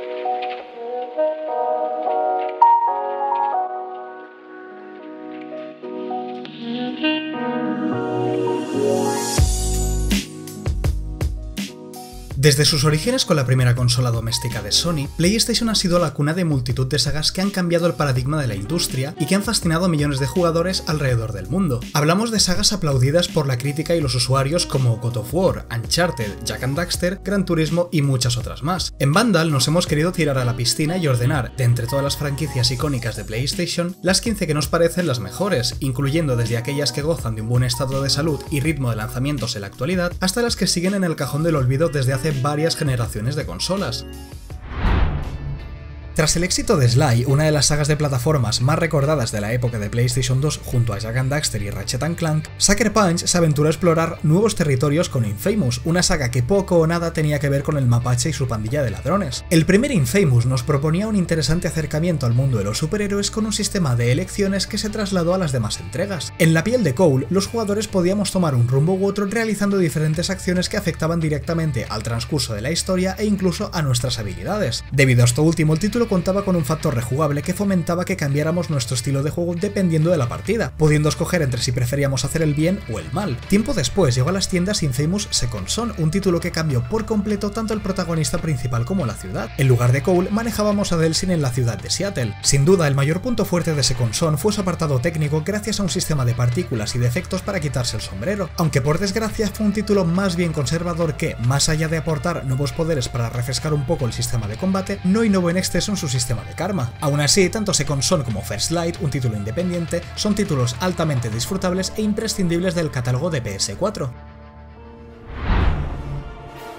Thank you. Desde sus orígenes con la primera consola doméstica de Sony, PlayStation ha sido la cuna de multitud de sagas que han cambiado el paradigma de la industria y que han fascinado a millones de jugadores alrededor del mundo. Hablamos de sagas aplaudidas por la crítica y los usuarios como God of War, Uncharted, Jack and Daxter, Gran Turismo y muchas otras más. En Vandal nos hemos querido tirar a la piscina y ordenar, de entre todas las franquicias icónicas de PlayStation, las 15 que nos parecen las mejores, incluyendo desde aquellas que gozan de un buen estado de salud y ritmo de lanzamientos en la actualidad, hasta las que siguen en el cajón del olvido desde hace varias generaciones de consolas. Tras el éxito de Sly, una de las sagas de plataformas más recordadas de la época de PlayStation 2 junto a Jack and Daxter y Ratchet Clank, Sucker Punch se aventuró a explorar nuevos territorios con Infamous, una saga que poco o nada tenía que ver con el mapache y su pandilla de ladrones. El primer Infamous nos proponía un interesante acercamiento al mundo de los superhéroes con un sistema de elecciones que se trasladó a las demás entregas. En la piel de Cole, los jugadores podíamos tomar un rumbo u otro realizando diferentes acciones que afectaban directamente al transcurso de la historia e incluso a nuestras habilidades. Debido a esto último, el título contaba con un factor rejugable que fomentaba que cambiáramos nuestro estilo de juego dependiendo de la partida, pudiendo escoger entre si preferíamos hacer el bien o el mal. Tiempo después llegó a las tiendas Infamous Second Son, un título que cambió por completo tanto el protagonista principal como la ciudad. En lugar de Cole, manejábamos a Delsin en la ciudad de Seattle. Sin duda, el mayor punto fuerte de Second Son fue su apartado técnico gracias a un sistema de partículas y de efectos para quitarse el sombrero, aunque por desgracia fue un título más bien conservador que, más allá de aportar nuevos poderes para refrescar un poco el sistema de combate, no innovó en exceso su sistema de karma. Aún así, tanto Second Son como First Light, un título independiente, son títulos altamente disfrutables e imprescindibles del catálogo de PS4.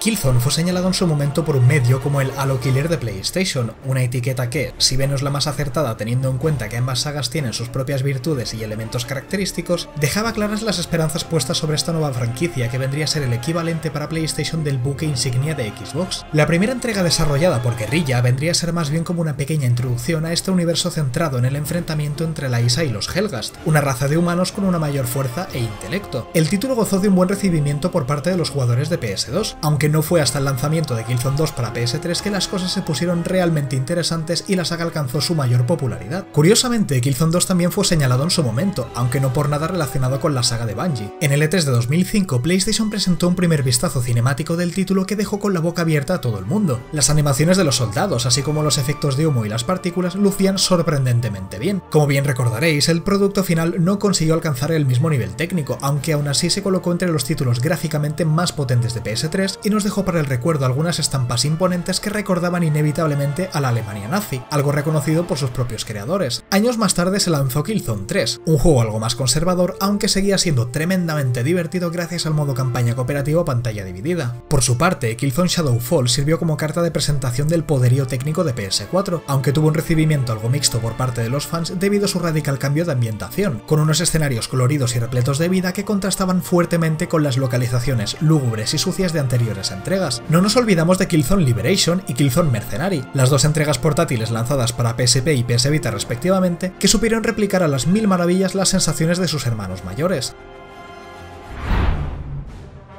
Killzone fue señalado en su momento por un medio como el Halo Killer de PlayStation, una etiqueta que, si bien no es la más acertada teniendo en cuenta que ambas sagas tienen sus propias virtudes y elementos característicos, dejaba claras las esperanzas puestas sobre esta nueva franquicia que vendría a ser el equivalente para PlayStation del buque insignia de Xbox. La primera entrega desarrollada por Guerrilla vendría a ser más bien como una pequeña introducción a este universo centrado en el enfrentamiento entre la ISA y los Helgast, una raza de humanos con una mayor fuerza e intelecto. El título gozó de un buen recibimiento por parte de los jugadores de PS2, aunque no fue hasta el lanzamiento de Killzone 2 para PS3 que las cosas se pusieron realmente interesantes y la saga alcanzó su mayor popularidad. Curiosamente, Killzone 2 también fue señalado en su momento, aunque no por nada relacionado con la saga de Bungie. En el E3 de 2005, PlayStation presentó un primer vistazo cinemático del título que dejó con la boca abierta a todo el mundo. Las animaciones de los soldados, así como los efectos de humo y las partículas, lucían sorprendentemente bien. Como bien recordaréis, el producto final no consiguió alcanzar el mismo nivel técnico, aunque aún así se colocó entre los títulos gráficamente más potentes de PS3 y nos dejó para el recuerdo algunas estampas imponentes que recordaban inevitablemente a la Alemania nazi, algo reconocido por sus propios creadores. Años más tarde se lanzó Killzone 3, un juego algo más conservador, aunque seguía siendo tremendamente divertido gracias al modo campaña cooperativo pantalla dividida. Por su parte, Killzone Shadowfall sirvió como carta de presentación del poderío técnico de PS4, aunque tuvo un recibimiento algo mixto por parte de los fans debido a su radical cambio de ambientación, con unos escenarios coloridos y repletos de vida que contrastaban fuertemente con las localizaciones lúgubres y sucias de anteriores entregas. No nos olvidamos de Killzone Liberation y Killzone Mercenary, las dos entregas portátiles lanzadas para PSP y PS Vita respectivamente, que supieron replicar a las mil maravillas las sensaciones de sus hermanos mayores.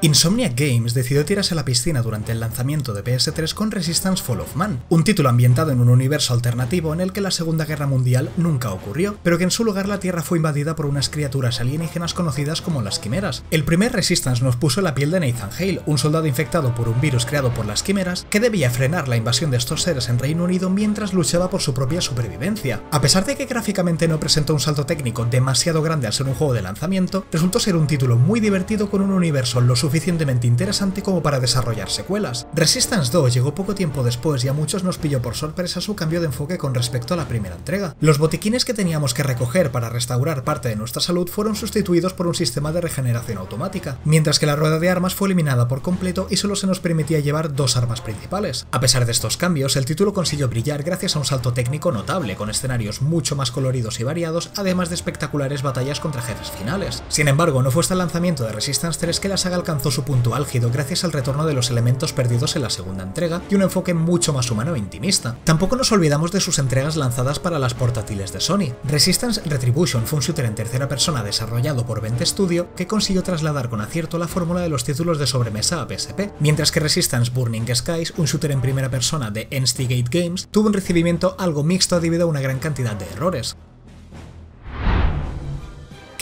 Insomniac Games decidió tirarse a la piscina durante el lanzamiento de PS3 con Resistance Fall of Man, un título ambientado en un universo alternativo en el que la Segunda Guerra Mundial nunca ocurrió, pero que en su lugar la Tierra fue invadida por unas criaturas alienígenas conocidas como las quimeras. El primer Resistance nos puso la piel de Nathan Hale, un soldado infectado por un virus creado por las quimeras que debía frenar la invasión de estos seres en Reino Unido mientras luchaba por su propia supervivencia. A pesar de que gráficamente no presentó un salto técnico demasiado grande al ser un juego de lanzamiento, resultó ser un título muy divertido con un universo lo suficiente suficientemente interesante como para desarrollar secuelas. Resistance 2 llegó poco tiempo después y a muchos nos pilló por sorpresa su cambio de enfoque con respecto a la primera entrega. Los botiquines que teníamos que recoger para restaurar parte de nuestra salud fueron sustituidos por un sistema de regeneración automática, mientras que la rueda de armas fue eliminada por completo y solo se nos permitía llevar dos armas principales. A pesar de estos cambios, el título consiguió brillar gracias a un salto técnico notable, con escenarios mucho más coloridos y variados, además de espectaculares batallas contra jefes finales. Sin embargo, no fue hasta el lanzamiento de Resistance 3 que la saga alcanzó su punto álgido gracias al retorno de los elementos perdidos en la segunda entrega y un enfoque mucho más humano e intimista. Tampoco nos olvidamos de sus entregas lanzadas para las portátiles de Sony. Resistance Retribution fue un shooter en tercera persona desarrollado por Vent Studio que consiguió trasladar con acierto la fórmula de los títulos de sobremesa a PSP, mientras que Resistance Burning Skies, un shooter en primera persona de Instigate Games, tuvo un recibimiento algo mixto debido a una gran cantidad de errores.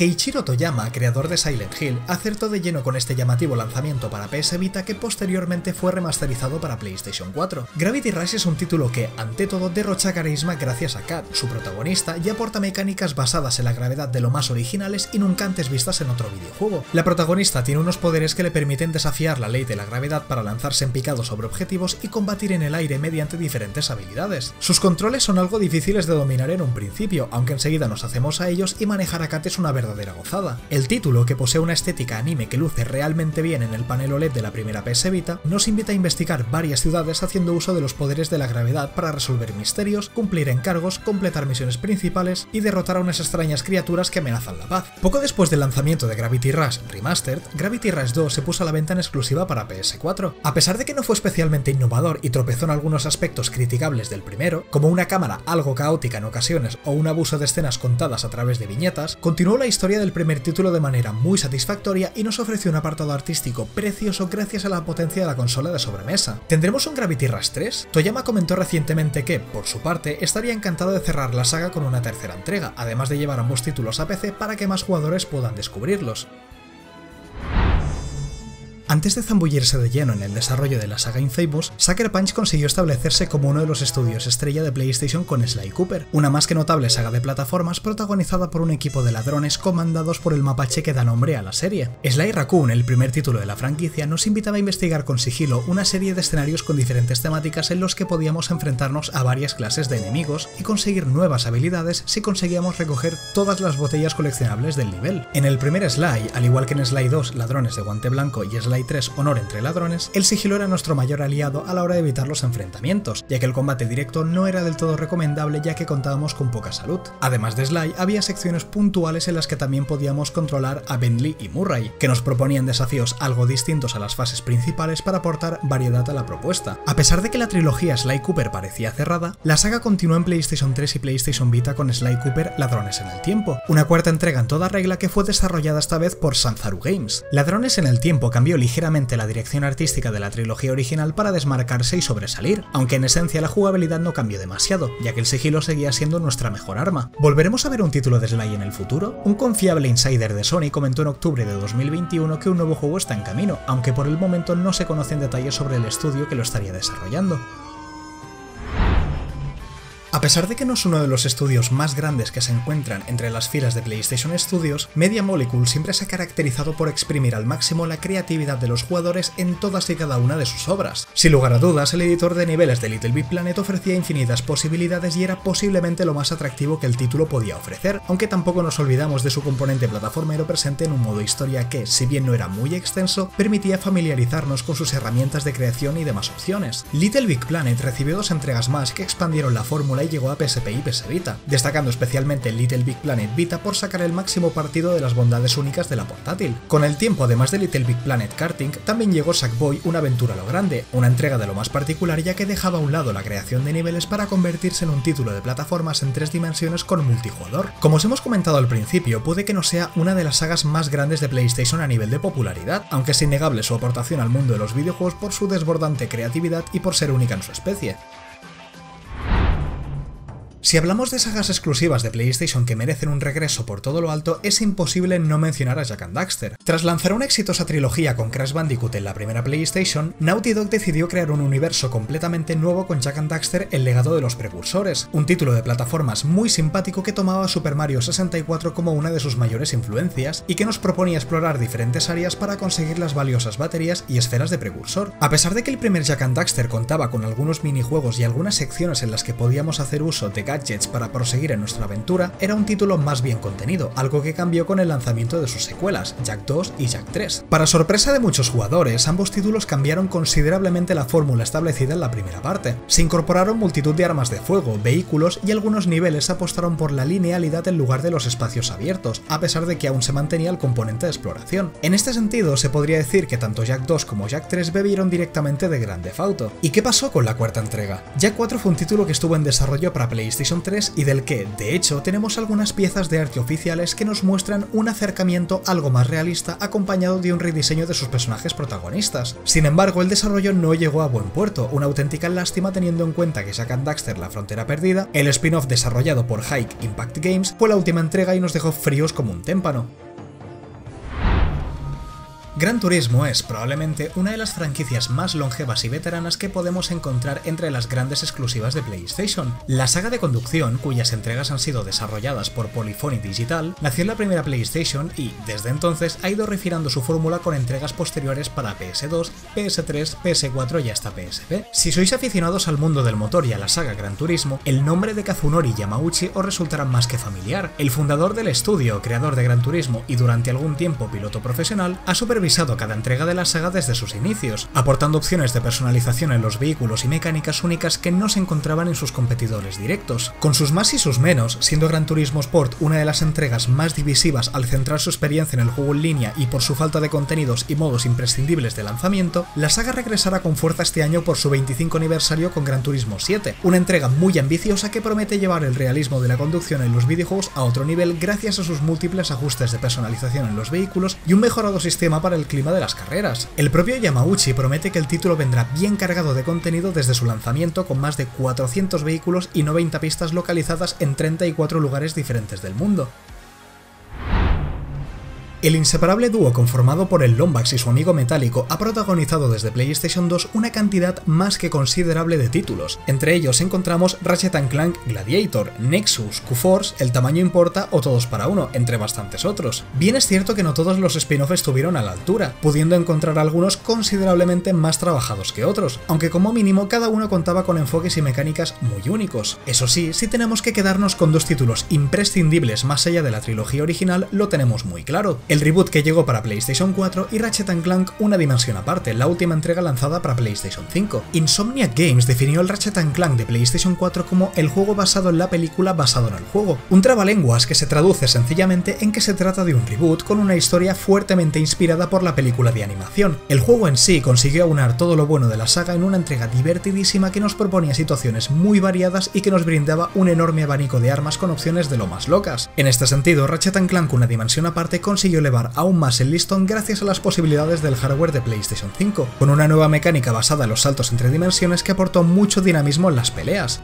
Keiichiro Toyama, creador de Silent Hill, acertó de lleno con este llamativo lanzamiento para PS Vita que posteriormente fue remasterizado para PlayStation 4. Gravity Rush es un título que, ante todo, derrocha carisma gracias a Kat, su protagonista, y aporta mecánicas basadas en la gravedad de lo más originales y nunca antes vistas en otro videojuego. La protagonista tiene unos poderes que le permiten desafiar la ley de la gravedad para lanzarse en picado sobre objetivos y combatir en el aire mediante diferentes habilidades. Sus controles son algo difíciles de dominar en un principio, aunque enseguida nos hacemos a ellos y manejar a Kat es una verdad gozada. El título, que posee una estética anime que luce realmente bien en el panel OLED de la primera PS Vita, nos invita a investigar varias ciudades haciendo uso de los poderes de la gravedad para resolver misterios, cumplir encargos, completar misiones principales y derrotar a unas extrañas criaturas que amenazan la paz. Poco después del lanzamiento de Gravity Rush Remastered, Gravity Rush 2 se puso a la venta en exclusiva para PS4. A pesar de que no fue especialmente innovador y tropezó en algunos aspectos criticables del primero, como una cámara algo caótica en ocasiones o un abuso de escenas contadas a través de viñetas, continuó la historia del primer título de manera muy satisfactoria y nos ofreció un apartado artístico precioso gracias a la potencia de la consola de sobremesa. ¿Tendremos un Gravity Rush 3? Toyama comentó recientemente que, por su parte, estaría encantado de cerrar la saga con una tercera entrega, además de llevar ambos títulos a PC para que más jugadores puedan descubrirlos. Antes de zambullirse de lleno en el desarrollo de la saga Infamous, Sucker Punch consiguió establecerse como uno de los estudios estrella de PlayStation con Sly Cooper, una más que notable saga de plataformas protagonizada por un equipo de ladrones comandados por el mapache que da nombre a la serie. Sly Raccoon, el primer título de la franquicia, nos invitaba a investigar con sigilo una serie de escenarios con diferentes temáticas en los que podíamos enfrentarnos a varias clases de enemigos y conseguir nuevas habilidades si conseguíamos recoger todas las botellas coleccionables del nivel. En el primer Sly, al igual que en Sly 2, Ladrones de Guante Blanco y Sly 3 Honor entre ladrones, el sigilo era nuestro mayor aliado a la hora de evitar los enfrentamientos, ya que el combate directo no era del todo recomendable ya que contábamos con poca salud. Además de Sly, había secciones puntuales en las que también podíamos controlar a Bentley y Murray, que nos proponían desafíos algo distintos a las fases principales para aportar variedad a la propuesta. A pesar de que la trilogía Sly Cooper parecía cerrada, la saga continuó en PlayStation 3 y PlayStation Vita con Sly Cooper Ladrones en el Tiempo, una cuarta entrega en toda regla que fue desarrollada esta vez por Sanzaru Games. Ladrones en el Tiempo cambió ligeramente la dirección artística de la trilogía original para desmarcarse y sobresalir, aunque en esencia la jugabilidad no cambió demasiado, ya que el sigilo seguía siendo nuestra mejor arma. ¿Volveremos a ver un título de Sly en el futuro? Un confiable insider de Sony comentó en octubre de 2021 que un nuevo juego está en camino, aunque por el momento no se conocen detalles sobre el estudio que lo estaría desarrollando. A pesar de que no es uno de los estudios más grandes que se encuentran entre las filas de PlayStation Studios, Media Molecule siempre se ha caracterizado por exprimir al máximo la creatividad de los jugadores en todas y cada una de sus obras. Sin lugar a dudas, el editor de niveles de Little Big Planet ofrecía infinitas posibilidades y era posiblemente lo más atractivo que el título podía ofrecer, aunque tampoco nos olvidamos de su componente plataformero presente en un modo historia que, si bien no era muy extenso, permitía familiarizarnos con sus herramientas de creación y demás opciones. Little Big Planet recibió dos entregas más que expandieron la fórmula y llegó a PSP y PS Vita, destacando especialmente Little Big Planet Vita por sacar el máximo partido de las bondades únicas de la portátil. Con el tiempo, además de Little Big Planet Karting, también llegó Sackboy Una aventura a lo grande, una entrega de lo más particular ya que dejaba a un lado la creación de niveles para convertirse en un título de plataformas en tres dimensiones con multijugador. Como os hemos comentado al principio, puede que no sea una de las sagas más grandes de PlayStation a nivel de popularidad, aunque es innegable su aportación al mundo de los videojuegos por su desbordante creatividad y por ser única en su especie. Si hablamos de sagas exclusivas de PlayStation que merecen un regreso por todo lo alto, es imposible no mencionar a Jack and Daxter. Tras lanzar una exitosa trilogía con Crash Bandicoot en la primera PlayStation, Naughty Dog decidió crear un universo completamente nuevo con Jack and Daxter El legado de los precursores, un título de plataformas muy simpático que tomaba a Super Mario 64 como una de sus mayores influencias y que nos proponía explorar diferentes áreas para conseguir las valiosas baterías y esferas de precursor. A pesar de que el primer Jack and Daxter contaba con algunos minijuegos y algunas secciones en las que podíamos hacer uso de gadgets para proseguir en nuestra aventura, era un título más bien contenido, algo que cambió con el lanzamiento de sus secuelas, Jack 2 y Jack 3. Para sorpresa de muchos jugadores, ambos títulos cambiaron considerablemente la fórmula establecida en la primera parte. Se incorporaron multitud de armas de fuego, vehículos y algunos niveles apostaron por la linealidad en lugar de los espacios abiertos, a pesar de que aún se mantenía el componente de exploración. En este sentido, se podría decir que tanto Jack 2 como Jack 3 bebieron directamente de Grand Theft Auto. ¿Y qué pasó con la cuarta entrega? Jack 4 fue un título que estuvo en desarrollo para PlayStation 3 y del que, de hecho, tenemos algunas piezas de arte oficiales que nos muestran un acercamiento algo más realista acompañado de un rediseño de sus personajes protagonistas. Sin embargo, el desarrollo no llegó a buen puerto, una auténtica lástima teniendo en cuenta que Jack and Daxter La Frontera Perdida, el spin-off desarrollado por Hike Impact Games, fue la última entrega y nos dejó fríos como un témpano. Gran Turismo es probablemente una de las franquicias más longevas y veteranas que podemos encontrar entre las grandes exclusivas de PlayStation. La saga de conducción, cuyas entregas han sido desarrolladas por Polyphony Digital, nació en la primera PlayStation y, desde entonces, ha ido refinando su fórmula con entregas posteriores para PS2, PS3, PS4 y hasta PSP. Si sois aficionados al mundo del motor y a la saga Gran Turismo, el nombre de Kazunori Yamauchi os resultará más que familiar. El fundador del estudio, creador de Gran Turismo y durante algún tiempo piloto profesional, ha supervisado cada entrega de la saga desde sus inicios, aportando opciones de personalización en los vehículos y mecánicas únicas que no se encontraban en sus competidores directos. Con sus más y sus menos, siendo Gran Turismo Sport una de las entregas más divisivas al centrar su experiencia en el juego en línea y por su falta de contenidos y modos imprescindibles de lanzamiento, la saga regresará con fuerza este año por su 25 aniversario con Gran Turismo 7, una entrega muy ambiciosa que promete llevar el realismo de la conducción en los videojuegos a otro nivel gracias a sus múltiples ajustes de personalización en los vehículos y un mejorado sistema para el clima de las carreras. El propio Yamauchi promete que el título vendrá bien cargado de contenido desde su lanzamiento con más de 400 vehículos y 90 pistas localizadas en 34 lugares diferentes del mundo. El inseparable dúo conformado por el Lombax y su amigo metálico ha protagonizado desde PlayStation 2 una cantidad más que considerable de títulos. Entre ellos encontramos Ratchet Clank Gladiator, Nexus, Q-Force, El tamaño importa o Todos para uno, entre bastantes otros. Bien es cierto que no todos los spin-offs estuvieron a la altura, pudiendo encontrar algunos considerablemente más trabajados que otros, aunque como mínimo cada uno contaba con enfoques y mecánicas muy únicos. Eso sí, si tenemos que quedarnos con dos títulos imprescindibles más allá de la trilogía original, lo tenemos muy claro el reboot que llegó para PlayStation 4 y Ratchet Clank una dimensión aparte, la última entrega lanzada para PlayStation 5. Insomniac Games definió el Ratchet Clank de PlayStation 4 como el juego basado en la película basado en el juego, un trabalenguas que se traduce sencillamente en que se trata de un reboot con una historia fuertemente inspirada por la película de animación. El juego en sí consiguió aunar todo lo bueno de la saga en una entrega divertidísima que nos proponía situaciones muy variadas y que nos brindaba un enorme abanico de armas con opciones de lo más locas. En este sentido, Ratchet Clank una dimensión aparte consiguió elevar aún más el listón gracias a las posibilidades del hardware de PlayStation 5, con una nueva mecánica basada en los saltos entre dimensiones que aportó mucho dinamismo en las peleas.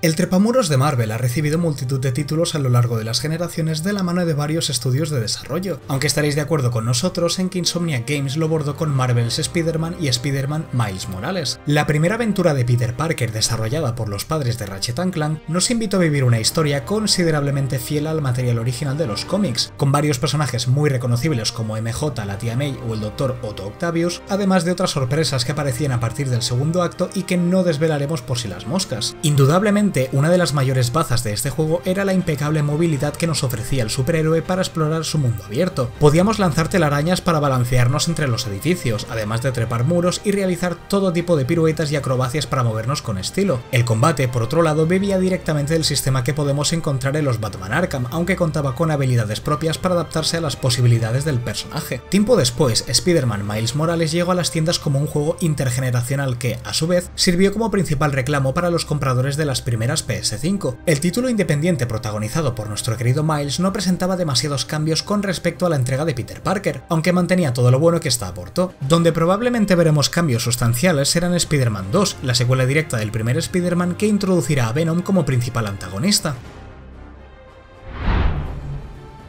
El trepamuros de Marvel ha recibido multitud de títulos a lo largo de las generaciones de la mano de varios estudios de desarrollo, aunque estaréis de acuerdo con nosotros en que Insomniac Games lo bordó con Marvel's Spider-Man y Spider-Man Miles Morales. La primera aventura de Peter Parker desarrollada por los padres de Ratchet Clank nos invitó a vivir una historia considerablemente fiel al material original de los cómics, con varios personajes muy reconocibles como MJ, la tía May o el Dr. Otto Octavius, además de otras sorpresas que aparecían a partir del segundo acto y que no desvelaremos por si las moscas. Indudablemente una de las mayores bazas de este juego era la impecable movilidad que nos ofrecía el superhéroe para explorar su mundo abierto. Podíamos lanzar telarañas para balancearnos entre los edificios, además de trepar muros y realizar todo tipo de piruetas y acrobacias para movernos con estilo. El combate, por otro lado, bebía directamente del sistema que podemos encontrar en los Batman Arkham, aunque contaba con habilidades propias para adaptarse a las posibilidades del personaje. Tiempo después, Spider-Man Miles Morales llegó a las tiendas como un juego intergeneracional que, a su vez, sirvió como principal reclamo para los compradores de las primeras PS5. El título independiente protagonizado por nuestro querido Miles no presentaba demasiados cambios con respecto a la entrega de Peter Parker, aunque mantenía todo lo bueno que esta aportó. Donde probablemente veremos cambios sustanciales será en Spider-Man 2, la secuela directa del primer Spider-Man que introducirá a Venom como principal antagonista.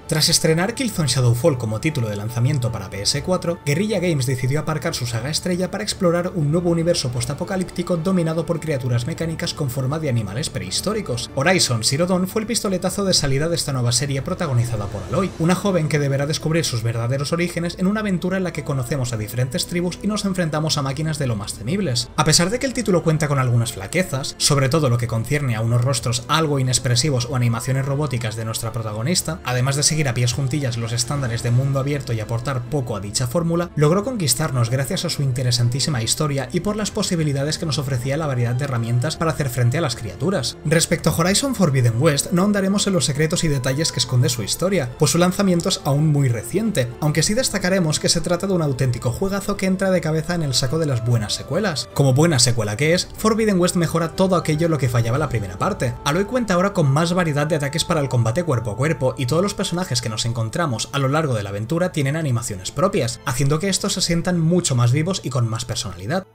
Tras estrenar Killzone Shadowfall como título de lanzamiento para PS4, Guerrilla Games decidió aparcar su saga estrella para explorar un nuevo universo postapocalíptico dominado por criaturas mecánicas con forma de animales prehistóricos. Horizon Zero Dawn fue el pistoletazo de salida de esta nueva serie protagonizada por Aloy, una joven que deberá descubrir sus verdaderos orígenes en una aventura en la que conocemos a diferentes tribus y nos enfrentamos a máquinas de lo más temibles. A pesar de que el título cuenta con algunas flaquezas, sobre todo lo que concierne a unos rostros algo inexpresivos o animaciones robóticas de nuestra protagonista, además de seguir a pies juntillas los estándares de mundo abierto y aportar poco a dicha fórmula, logró conquistarnos gracias a su interesantísima historia y por las posibilidades que nos ofrecía la variedad de herramientas para hacer frente a las criaturas. Respecto a Horizon Forbidden West, no andaremos en los secretos y detalles que esconde su historia, pues su lanzamiento es aún muy reciente, aunque sí destacaremos que se trata de un auténtico juegazo que entra de cabeza en el saco de las buenas secuelas. Como buena secuela que es, Forbidden West mejora todo aquello lo que fallaba la primera parte. Aloy cuenta ahora con más variedad de ataques para el combate cuerpo a cuerpo y todos los personajes que nos encontramos a lo largo de la aventura tienen animaciones propias, haciendo que estos se sientan mucho más vivos y con más personalidad.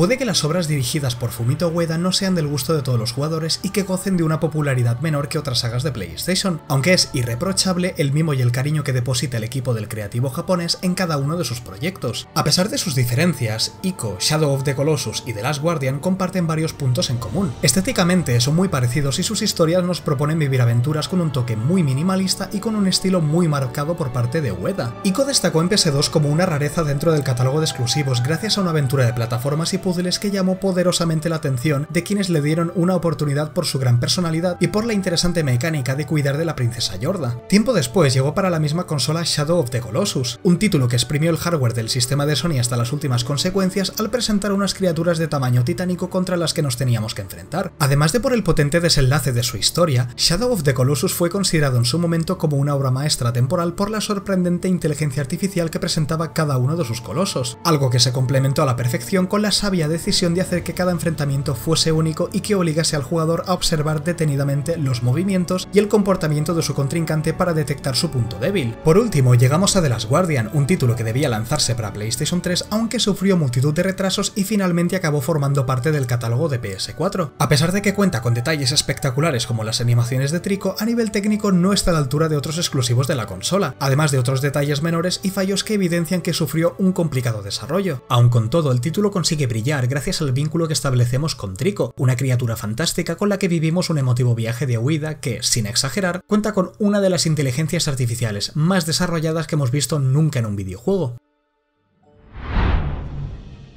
Puede que las obras dirigidas por Fumito Ueda no sean del gusto de todos los jugadores y que gocen de una popularidad menor que otras sagas de PlayStation, aunque es irreprochable el mimo y el cariño que deposita el equipo del creativo japonés en cada uno de sus proyectos. A pesar de sus diferencias, Ico, Shadow of the Colossus y The Last Guardian comparten varios puntos en común. Estéticamente son muy parecidos y sus historias nos proponen vivir aventuras con un toque muy minimalista y con un estilo muy marcado por parte de Ueda. Ico destacó en PS2 como una rareza dentro del catálogo de exclusivos gracias a una aventura de plataformas y que llamó poderosamente la atención de quienes le dieron una oportunidad por su gran personalidad y por la interesante mecánica de cuidar de la princesa Yorda. Tiempo después llegó para la misma consola Shadow of the Colossus, un título que exprimió el hardware del sistema de Sony hasta las últimas consecuencias al presentar unas criaturas de tamaño titánico contra las que nos teníamos que enfrentar. Además de por el potente desenlace de su historia, Shadow of the Colossus fue considerado en su momento como una obra maestra temporal por la sorprendente inteligencia artificial que presentaba cada uno de sus colosos, algo que se complementó a la perfección con la sabia decisión de hacer que cada enfrentamiento fuese único y que obligase al jugador a observar detenidamente los movimientos y el comportamiento de su contrincante para detectar su punto débil. Por último, llegamos a The Last Guardian, un título que debía lanzarse para PlayStation 3 aunque sufrió multitud de retrasos y finalmente acabó formando parte del catálogo de PS4. A pesar de que cuenta con detalles espectaculares como las animaciones de Trico, a nivel técnico no está a la altura de otros exclusivos de la consola, además de otros detalles menores y fallos que evidencian que sufrió un complicado desarrollo. Aun con todo, el título consigue brillar gracias al vínculo que establecemos con Trico, una criatura fantástica con la que vivimos un emotivo viaje de huida que, sin exagerar, cuenta con una de las inteligencias artificiales más desarrolladas que hemos visto nunca en un videojuego.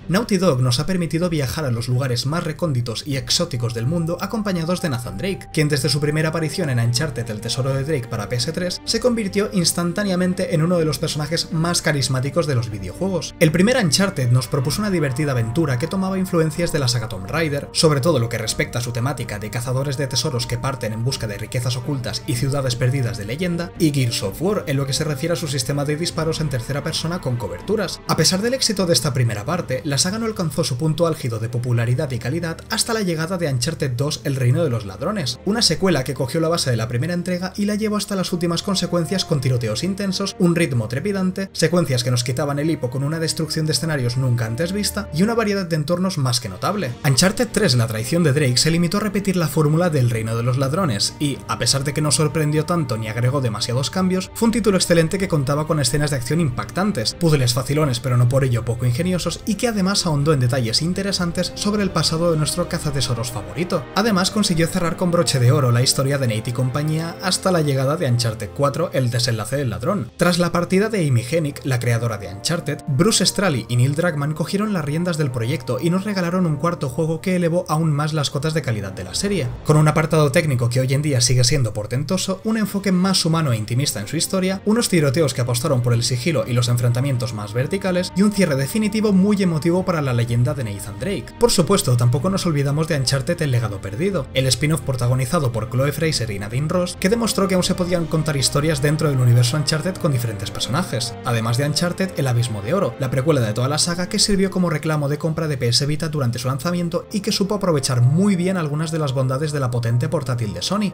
Naughty Dog nos ha permitido viajar a los lugares más recónditos y exóticos del mundo acompañados de Nathan Drake, quien desde su primera aparición en Uncharted El Tesoro de Drake para PS3 se convirtió instantáneamente en uno de los personajes más carismáticos de los videojuegos. El primer Uncharted nos propuso una divertida aventura que tomaba influencias de la saga Tomb Raider, sobre todo lo que respecta a su temática de cazadores de tesoros que parten en busca de riquezas ocultas y ciudades perdidas de leyenda, y Gears of War en lo que se refiere a su sistema de disparos en tercera persona con coberturas. A pesar del éxito de esta primera parte, la saga no alcanzó su punto álgido de popularidad y calidad hasta la llegada de Uncharted 2 El Reino de los Ladrones, una secuela que cogió la base de la primera entrega y la llevó hasta las últimas consecuencias con tiroteos intensos, un ritmo trepidante, secuencias que nos quitaban el hipo con una destrucción de escenarios nunca antes vista y una variedad de entornos más que notable. Uncharted 3 La traición de Drake se limitó a repetir la fórmula del Reino de los Ladrones y, a pesar de que no sorprendió tanto ni agregó demasiados cambios, fue un título excelente que contaba con escenas de acción impactantes, puzzles facilones pero no por ello poco ingeniosos y que además además ahondó en detalles interesantes sobre el pasado de nuestro cazatesoros favorito. Además consiguió cerrar con broche de oro la historia de Nate y compañía hasta la llegada de Uncharted 4, el desenlace del ladrón. Tras la partida de Amy Hennig, la creadora de Uncharted, Bruce Straley y Neil Druckmann cogieron las riendas del proyecto y nos regalaron un cuarto juego que elevó aún más las cotas de calidad de la serie. Con un apartado técnico que hoy en día sigue siendo portentoso, un enfoque más humano e intimista en su historia, unos tiroteos que apostaron por el sigilo y los enfrentamientos más verticales y un cierre definitivo muy emotivo para la leyenda de Nathan Drake. Por supuesto, tampoco nos olvidamos de Uncharted El legado perdido, el spin-off protagonizado por Chloe Fraser y Nadine Ross, que demostró que aún se podían contar historias dentro del universo Uncharted con diferentes personajes, además de Uncharted El abismo de oro, la precuela de toda la saga que sirvió como reclamo de compra de PS Vita durante su lanzamiento y que supo aprovechar muy bien algunas de las bondades de la potente portátil de Sony,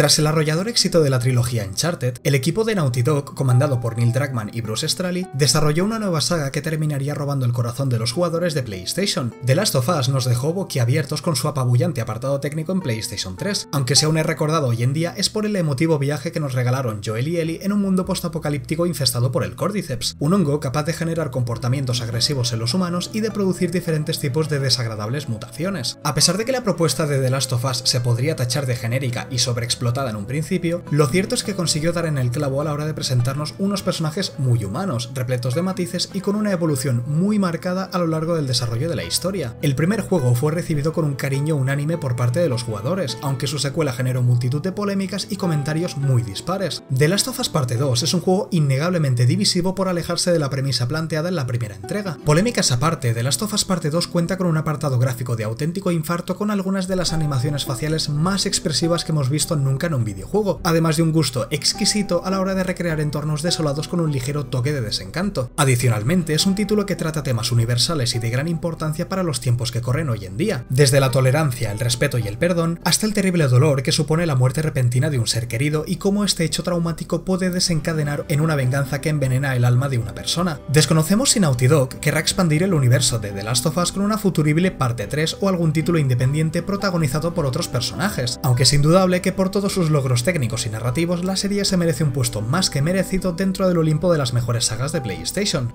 Tras el arrollador éxito de la trilogía Uncharted, el equipo de Naughty Dog, comandado por Neil Druckmann y Bruce Straley, desarrolló una nueva saga que terminaría robando el corazón de los jugadores de PlayStation. The Last of Us nos dejó boquiabiertos con su apabullante apartado técnico en PlayStation 3, aunque si aún es recordado hoy en día es por el emotivo viaje que nos regalaron Joel y Ellie en un mundo postapocalíptico infestado por el Cordyceps, un hongo capaz de generar comportamientos agresivos en los humanos y de producir diferentes tipos de desagradables mutaciones. A pesar de que la propuesta de The Last of Us se podría tachar de genérica y sobreexplotada en un principio, lo cierto es que consiguió dar en el clavo a la hora de presentarnos unos personajes muy humanos, repletos de matices y con una evolución muy marcada a lo largo del desarrollo de la historia. El primer juego fue recibido con un cariño unánime por parte de los jugadores, aunque su secuela generó multitud de polémicas y comentarios muy dispares. The Last of Us Parte 2 es un juego innegablemente divisivo por alejarse de la premisa planteada en la primera entrega. Polémicas aparte, The Last of Us Parte 2 cuenta con un apartado gráfico de auténtico infarto con algunas de las animaciones faciales más expresivas que hemos visto nunca en un videojuego, además de un gusto exquisito a la hora de recrear entornos desolados con un ligero toque de desencanto. Adicionalmente, es un título que trata temas universales y de gran importancia para los tiempos que corren hoy en día, desde la tolerancia, el respeto y el perdón, hasta el terrible dolor que supone la muerte repentina de un ser querido y cómo este hecho traumático puede desencadenar en una venganza que envenena el alma de una persona. Desconocemos si Naughty Dog querrá expandir el universo de The Last of Us con una futurible parte 3 o algún título independiente protagonizado por otros personajes, aunque es indudable que por todos sus logros técnicos y narrativos la serie se merece un puesto más que merecido dentro del Olimpo de las mejores sagas de PlayStation.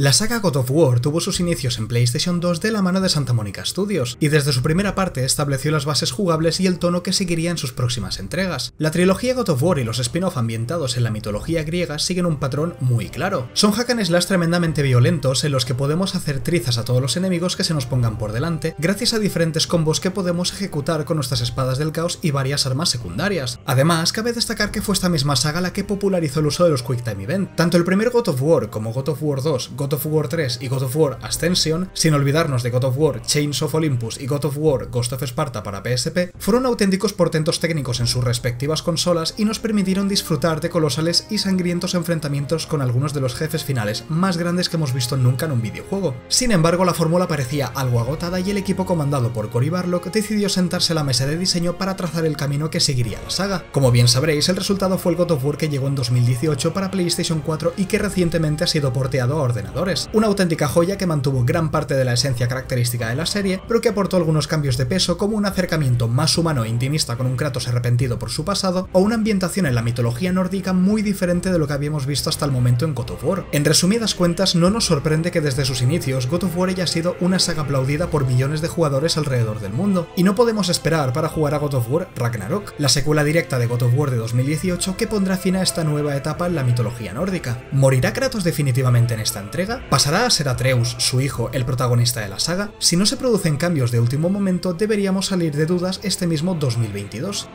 La saga God of War tuvo sus inicios en PlayStation 2 de la mano de Santa Mónica Studios, y desde su primera parte estableció las bases jugables y el tono que seguiría en sus próximas entregas. La trilogía God of War y los spin-off ambientados en la mitología griega siguen un patrón muy claro. Son hack and slash tremendamente violentos en los que podemos hacer trizas a todos los enemigos que se nos pongan por delante, gracias a diferentes combos que podemos ejecutar con nuestras espadas del caos y varias armas secundarias. Además, cabe destacar que fue esta misma saga la que popularizó el uso de los Quick Time Event. Tanto el primer God of War como God of War 2, God of War 3 y God of War Ascension, sin olvidarnos de God of War Chains of Olympus y God of War Ghost of Sparta para PSP, fueron auténticos portentos técnicos en sus respectivas consolas y nos permitieron disfrutar de colosales y sangrientos enfrentamientos con algunos de los jefes finales más grandes que hemos visto nunca en un videojuego. Sin embargo, la fórmula parecía algo agotada y el equipo comandado por Cory Barlock decidió sentarse a la mesa de diseño para trazar el camino que seguiría la saga. Como bien sabréis, el resultado fue el God of War que llegó en 2018 para PlayStation 4 y que recientemente ha sido porteado a una auténtica joya que mantuvo gran parte de la esencia característica de la serie, pero que aportó algunos cambios de peso como un acercamiento más humano e intimista con un Kratos arrepentido por su pasado, o una ambientación en la mitología nórdica muy diferente de lo que habíamos visto hasta el momento en God of War. En resumidas cuentas, no nos sorprende que desde sus inicios God of War haya sido una saga aplaudida por millones de jugadores alrededor del mundo, y no podemos esperar para jugar a God of War Ragnarok, la secuela directa de God of War de 2018 que pondrá fin a esta nueva etapa en la mitología nórdica. ¿Morirá Kratos definitivamente en esta ¿Pasará a ser Atreus, su hijo, el protagonista de la saga? Si no se producen cambios de último momento, deberíamos salir de dudas este mismo 2022.